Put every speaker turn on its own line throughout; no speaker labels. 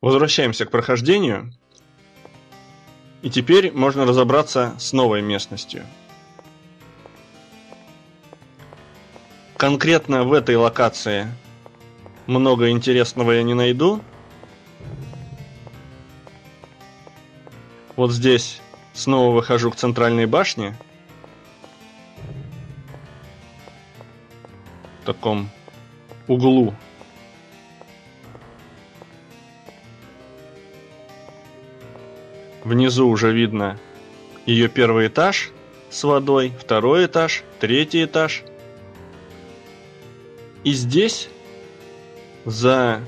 Возвращаемся к прохождению. И теперь можно разобраться с новой местностью. Конкретно в этой локации много интересного я не найду. Вот здесь снова выхожу к центральной башне. В таком углу Внизу уже видно ее первый этаж с водой, второй этаж, третий этаж. И здесь, за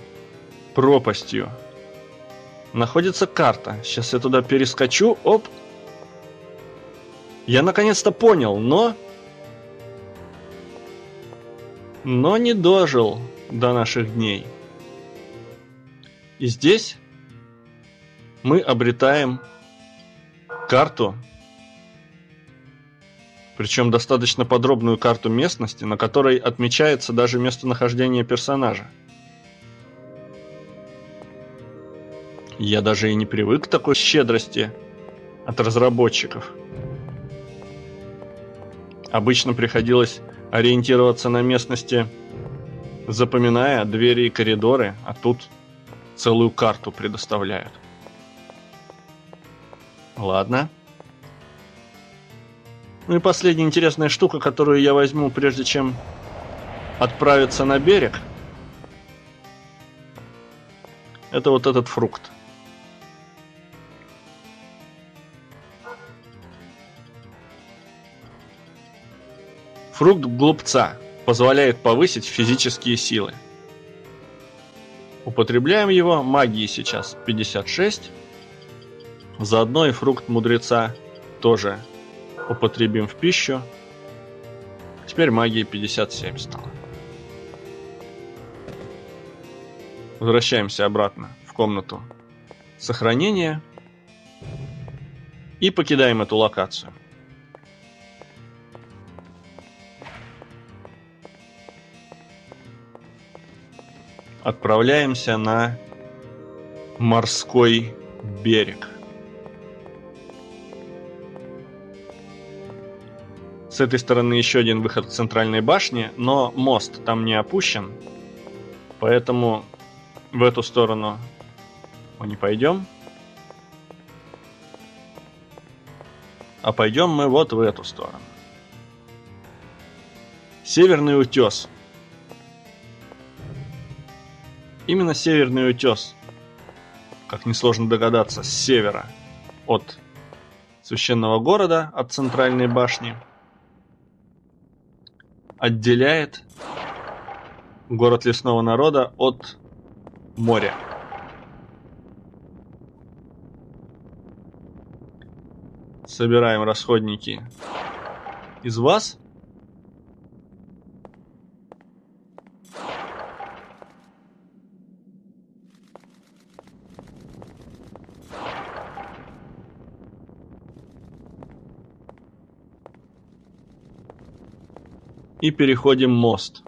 пропастью, находится карта. Сейчас я туда перескочу. Оп! Я наконец-то понял, но... Но не дожил до наших дней. И здесь мы обретаем карту, причем достаточно подробную карту местности, на которой отмечается даже местонахождение персонажа. Я даже и не привык к такой щедрости от разработчиков. Обычно приходилось ориентироваться на местности, запоминая двери и коридоры, а тут целую карту предоставляют. Ладно. Ну и последняя интересная штука, которую я возьму, прежде чем отправиться на берег. Это вот этот фрукт. Фрукт глупца позволяет повысить физические силы. Употребляем его магии сейчас 56. Заодно и фрукт мудреца тоже употребим в пищу. Теперь магии 57 стало. Возвращаемся обратно в комнату сохранения и покидаем эту локацию. Отправляемся на морской берег. С этой стороны еще один выход к центральной башне, но мост там не опущен. Поэтому в эту сторону мы не пойдем. А пойдем мы вот в эту сторону. Северный утес. Именно северный утес, как несложно догадаться, с севера от священного города, от центральной башни – отделяет город лесного народа от моря. Собираем расходники из вас. И переходим мост.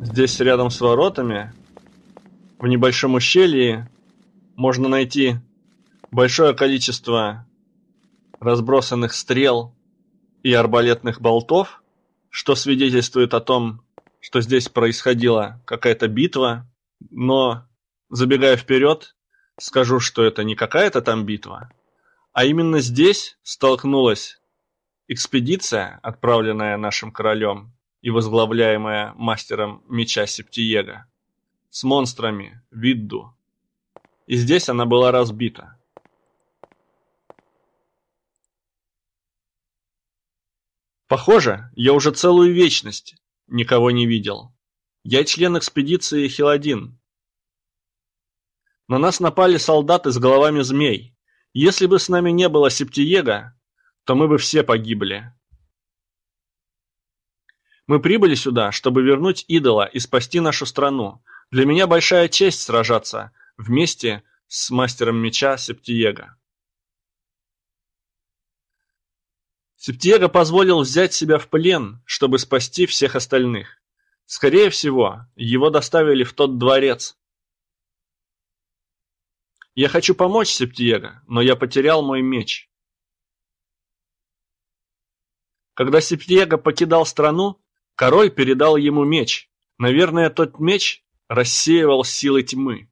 Здесь рядом с воротами, в небольшом ущелье, можно найти большое количество разбросанных стрел и арбалетных болтов, что свидетельствует о том, что здесь происходила какая-то битва, но забегая вперед, скажу, что это не какая-то там битва, а именно здесь столкнулась экспедиция, отправленная нашим королем и возглавляемая мастером меча Септиега, с монстрами Видду. И здесь она была разбита. Похоже, я уже целую вечность никого не видел. Я член экспедиции Хиладин. На нас напали солдаты с головами змей. Если бы с нами не было Септиега, то мы бы все погибли. Мы прибыли сюда, чтобы вернуть идола и спасти нашу страну. Для меня большая честь сражаться вместе с мастером меча Септиега. Септьего позволил взять себя в плен, чтобы спасти всех остальных. Скорее всего, его доставили в тот дворец. Я хочу помочь Септьего, но я потерял мой меч. Когда Септьего покидал страну, король передал ему меч. Наверное, тот меч рассеивал силы тьмы.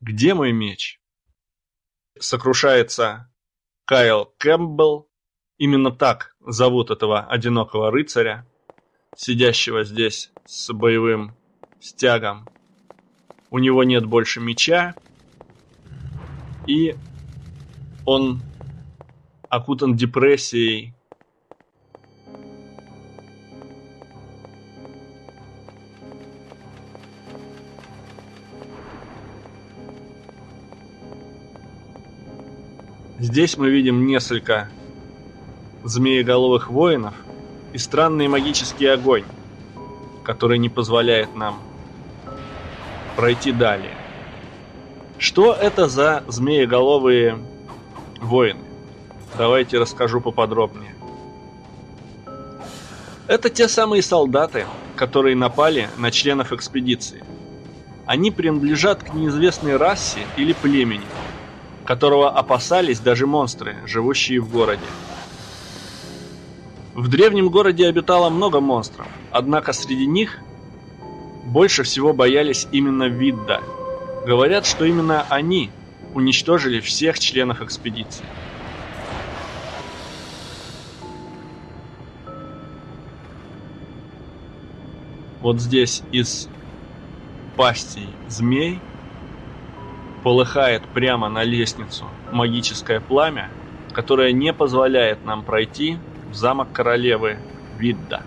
Где мой меч? Сокрушается Кайл Кэмпбелл. Именно так зовут этого одинокого рыцаря, сидящего здесь с боевым стягом. У него нет больше меча, и он окутан депрессией. Здесь мы видим несколько змееголовых воинов и странный магический огонь, который не позволяет нам пройти далее. Что это за змееголовые воины? Давайте расскажу поподробнее. Это те самые солдаты, которые напали на членов экспедиции. Они принадлежат к неизвестной расе или племени, которого опасались даже монстры, живущие в городе. В древнем городе обитало много монстров, однако среди них больше всего боялись именно Видда. Говорят, что именно они уничтожили всех членов экспедиции. Вот здесь из пастей змей полыхает прямо на лестницу магическое пламя, которое не позволяет нам пройти в замок королевы Видда.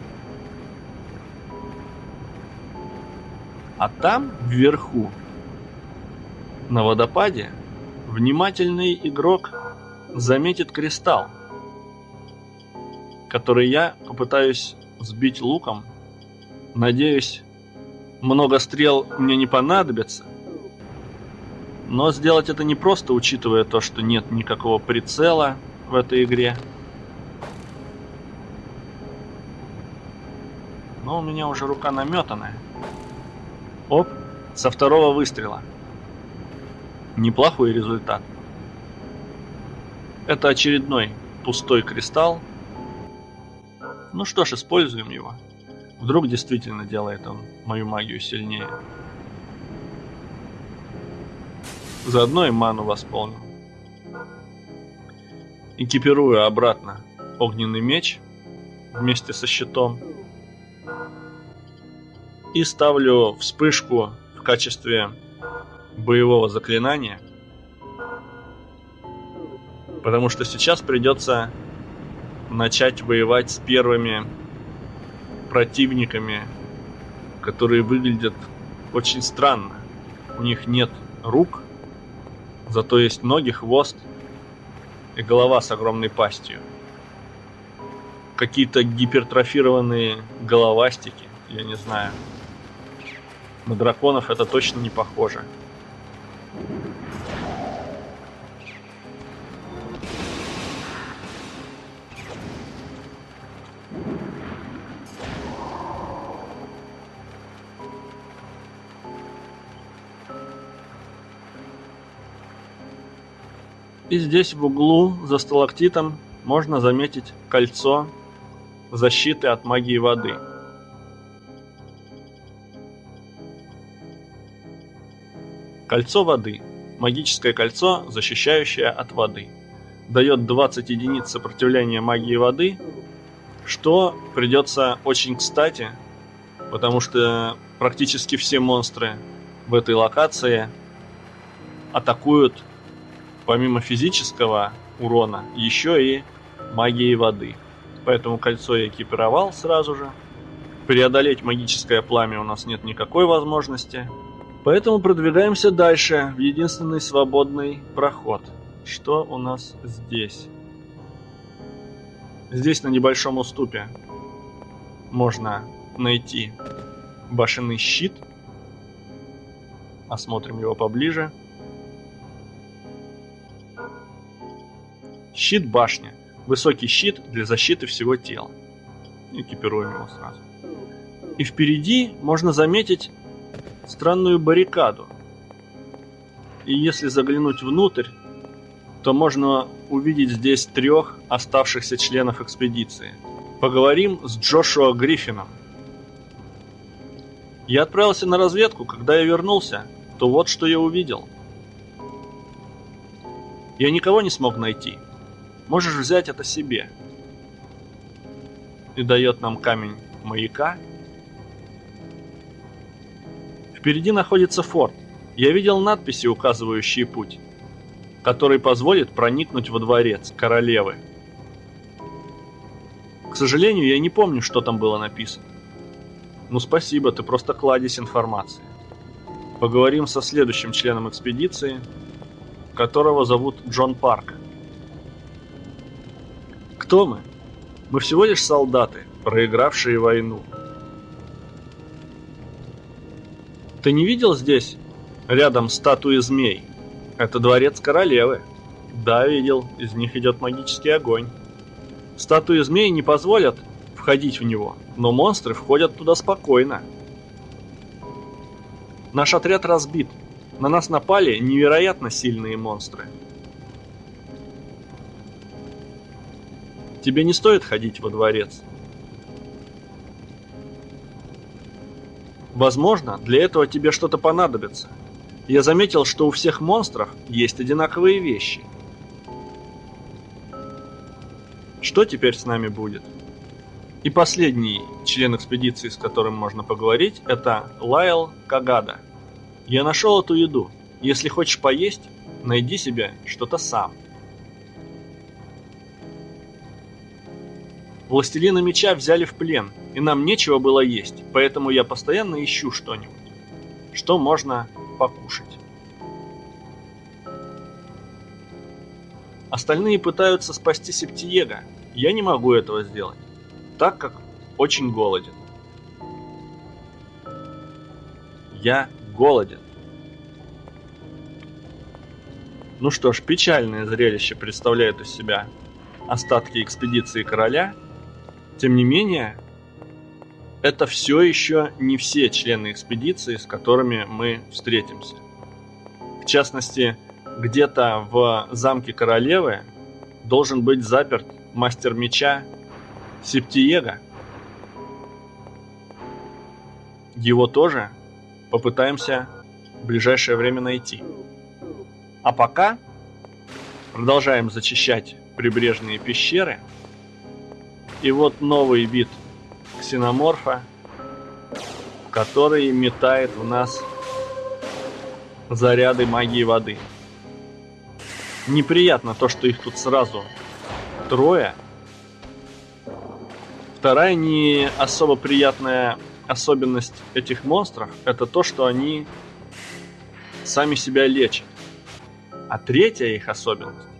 А там, вверху, на водопаде, внимательный игрок заметит кристалл, который я попытаюсь сбить луком Надеюсь, много стрел мне не понадобится. Но сделать это не просто, учитывая то, что нет никакого прицела в этой игре. Но у меня уже рука наметанная. Оп, со второго выстрела. Неплохой результат. Это очередной пустой кристалл. Ну что ж, используем его. Вдруг действительно делает он мою магию сильнее. Заодно и ману восполню. Экипирую обратно огненный меч вместе со щитом. И ставлю вспышку в качестве боевого заклинания. Потому что сейчас придется начать воевать с первыми противниками, которые выглядят очень странно. У них нет рук, зато есть ноги, хвост и голова с огромной пастью. Какие-то гипертрофированные головастики, я не знаю. На драконов это точно не похоже. И здесь в углу за сталактитом можно заметить кольцо защиты от магии воды. Кольцо воды. Магическое кольцо, защищающее от воды. Дает 20 единиц сопротивления магии воды, что придется очень кстати, потому что практически все монстры в этой локации атакуют помимо физического урона, еще и магией воды. Поэтому кольцо я экипировал сразу же. Преодолеть магическое пламя у нас нет никакой возможности. Поэтому продвигаемся дальше, в единственный свободный проход. Что у нас здесь? Здесь на небольшом уступе можно найти башенный щит. Осмотрим его поближе. Щит-башня. Высокий щит для защиты всего тела. Экипируем его сразу. И впереди можно заметить странную баррикаду. И если заглянуть внутрь, то можно увидеть здесь трех оставшихся членов экспедиции. Поговорим с Джошуа Гриффином. Я отправился на разведку, когда я вернулся, то вот что я увидел. Я никого не смог найти. Можешь взять это себе. И дает нам камень маяка. Впереди находится форт. Я видел надписи, указывающие путь который позволит проникнуть во дворец королевы. К сожалению, я не помню, что там было написано. Ну спасибо, ты просто кладезь информации. Поговорим со следующим членом экспедиции, которого зовут Джон Парк. Кто мы? Мы всего лишь солдаты, проигравшие войну. Ты не видел здесь рядом статуи змей? Это дворец королевы. Да, видел, из них идет магический огонь. Статуи змей не позволят входить в него, но монстры входят туда спокойно. Наш отряд разбит. На нас напали невероятно сильные монстры. Тебе не стоит ходить во дворец. Возможно, для этого тебе что-то понадобится я заметил, что у всех монстров есть одинаковые вещи. Что теперь с нами будет? И последний член экспедиции, с которым можно поговорить, это Лайл Кагада. Я нашел эту еду. Если хочешь поесть, найди себе что-то сам. Властелина меча взяли в плен, и нам нечего было есть, поэтому я постоянно ищу что-нибудь, что можно покушать. Остальные пытаются спасти Септиега. Я не могу этого сделать, так как очень голоден. Я голоден. Ну что ж, печальное зрелище представляют из себя остатки экспедиции короля. Тем не менее, это все еще не все члены экспедиции, с которыми мы встретимся. В частности, где-то в замке королевы должен быть заперт мастер меча Септиега. Его тоже попытаемся в ближайшее время найти. А пока продолжаем зачищать прибрежные пещеры. И вот новый вид ксеноморфа, который метает в нас заряды магии воды. Неприятно то, что их тут сразу трое. Вторая не особо приятная особенность этих монстров это то, что они сами себя лечат. А третья их особенность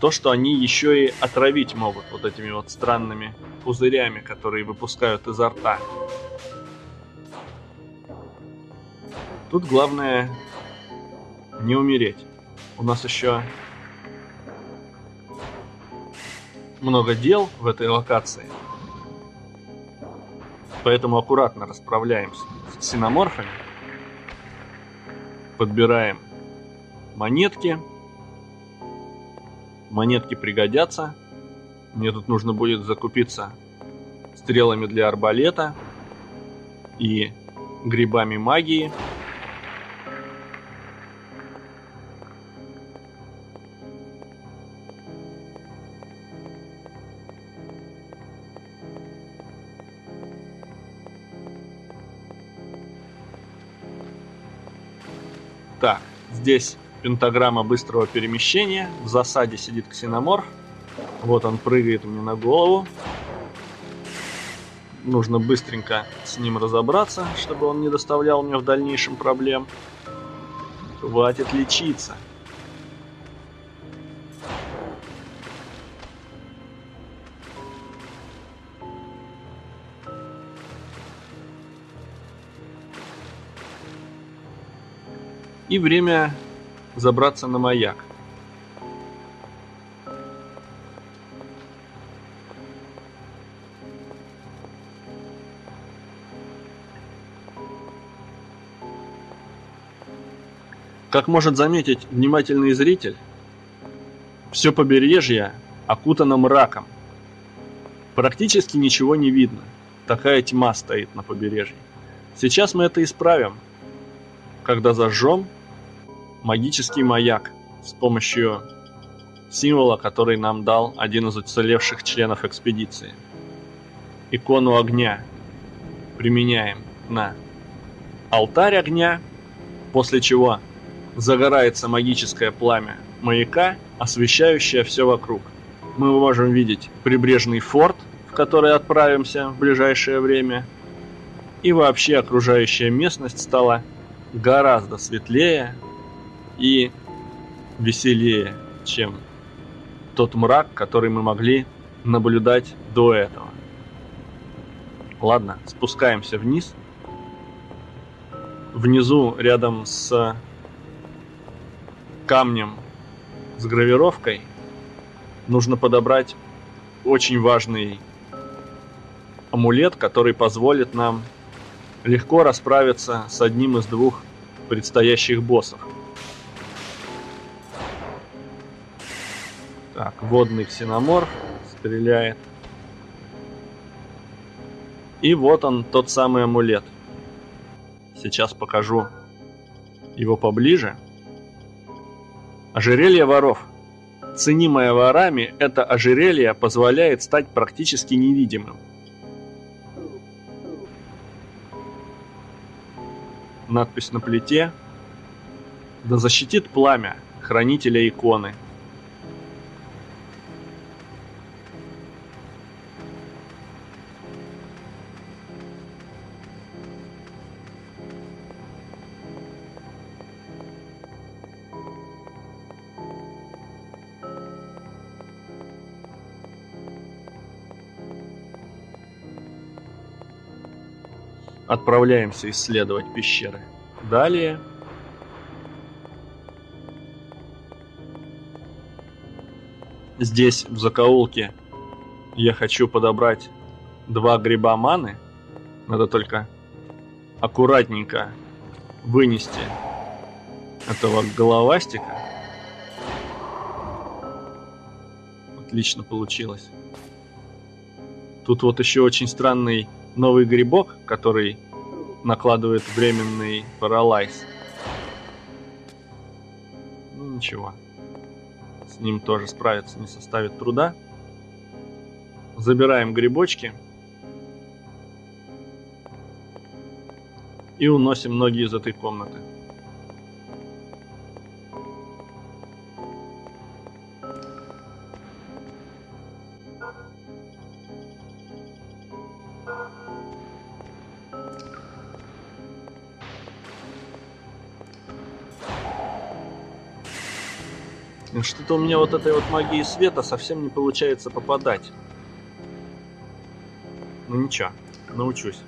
то, что они еще и отравить могут вот этими вот странными пузырями, которые выпускают изо рта. Тут главное не умереть. У нас еще много дел в этой локации. Поэтому аккуратно расправляемся с ксеноморфами. Подбираем монетки. Монетки пригодятся. Мне тут нужно будет закупиться стрелами для арбалета и грибами магии. Так, здесь пентаграмма быстрого перемещения. В засаде сидит ксеноморф. Вот он прыгает мне на голову. Нужно быстренько с ним разобраться, чтобы он не доставлял мне в дальнейшем проблем. Хватит лечиться. И время забраться на маяк. Как может заметить внимательный зритель, все побережье окутано мраком. Практически ничего не видно. Такая тьма стоит на побережье. Сейчас мы это исправим, когда зажжем магический маяк с помощью символа, который нам дал один из уцелевших членов экспедиции. Икону огня применяем на алтарь огня, после чего загорается магическое пламя маяка, освещающее все вокруг. Мы можем видеть прибрежный форт, в который отправимся в ближайшее время, и вообще окружающая местность стала гораздо светлее и веселее, чем тот мрак, который мы могли наблюдать до этого. Ладно, спускаемся вниз. Внизу, рядом с камнем с гравировкой, нужно подобрать очень важный амулет, который позволит нам легко расправиться с одним из двух предстоящих боссов. Водный ксеноморф стреляет. И вот он, тот самый амулет. Сейчас покажу его поближе. Ожерелье воров. Ценимое ворами, это ожерелье позволяет стать практически невидимым. Надпись на плите. Да защитит пламя хранителя иконы. Отправляемся исследовать пещеры. Далее... Здесь, в закоулке, я хочу подобрать два гриба маны. Надо только аккуратненько вынести этого головастика. Отлично получилось. Тут вот еще очень странный новый грибок, который накладывает временный паралайз. Ну ничего. С ним тоже справиться не составит труда. Забираем грибочки. И уносим ноги из этой комнаты. Что-то у меня вот этой вот магии света совсем не получается попадать. Ну ничего, научусь.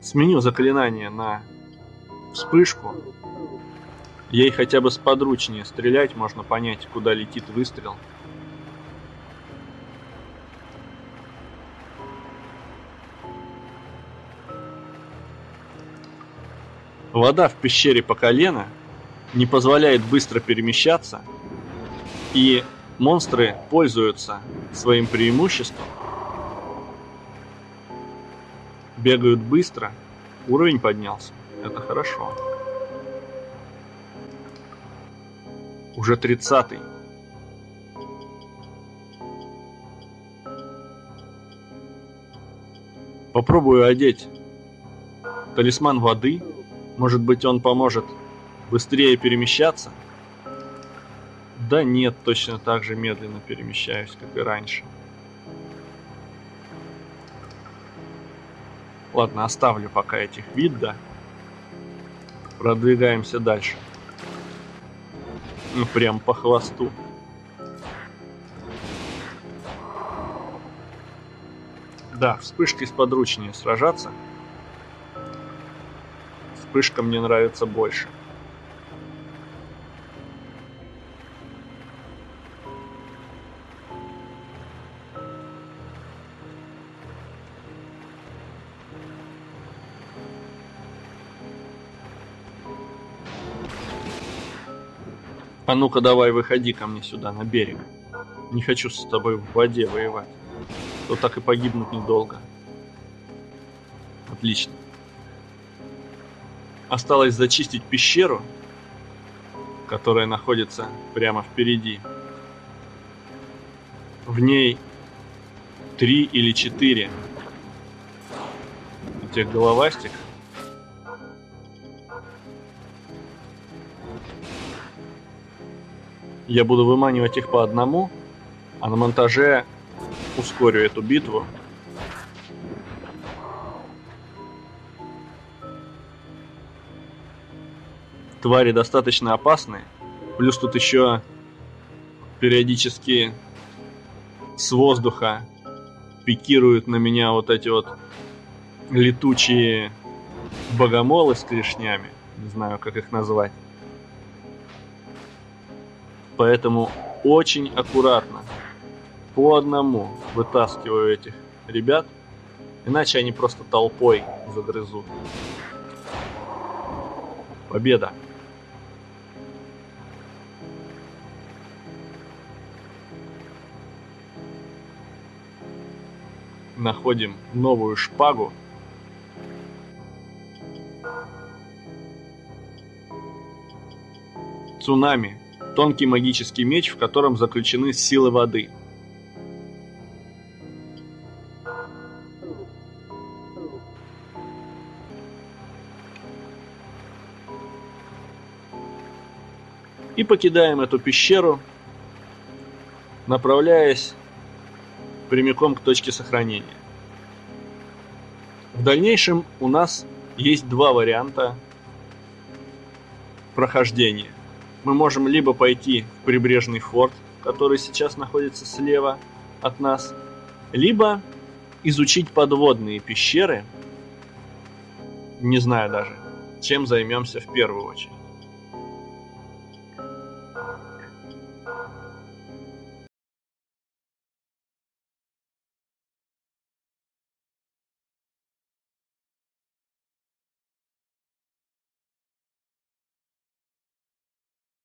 Сменю заклинание на вспышку. Ей хотя бы сподручнее стрелять, можно понять, куда летит выстрел. Вода в пещере по колено не позволяет быстро перемещаться, и монстры пользуются своим преимуществом, бегают быстро, уровень поднялся, это хорошо. Уже тридцатый. Попробую одеть талисман воды может быть, он поможет быстрее перемещаться? Да нет, точно так же медленно перемещаюсь, как и раньше. Ладно, оставлю пока этих видда. Продвигаемся дальше. Ну, прям по хвосту. Да, вспышкой сподручнее сражаться вспышка мне нравится больше. А ну-ка давай выходи ко мне сюда, на берег. Не хочу с тобой в воде воевать. То так и погибнуть недолго. Отлично. Осталось зачистить пещеру, которая находится прямо впереди. В ней три или четыре этих головастик. Я буду выманивать их по одному, а на монтаже ускорю эту битву. Твари достаточно опасные. Плюс тут еще периодически с воздуха пикируют на меня вот эти вот летучие богомолы с клешнями. Не знаю, как их назвать. Поэтому очень аккуратно, по одному вытаскиваю этих ребят, иначе они просто толпой загрызут. Победа! Находим новую шпагу. Цунами тонкий магический меч, в котором заключены силы воды. И покидаем эту пещеру, направляясь прямиком к точке сохранения. В дальнейшем у нас есть два варианта прохождения – мы можем либо пойти в прибрежный форт, который сейчас находится слева от нас, либо изучить подводные пещеры. Не знаю даже, чем займемся в первую очередь.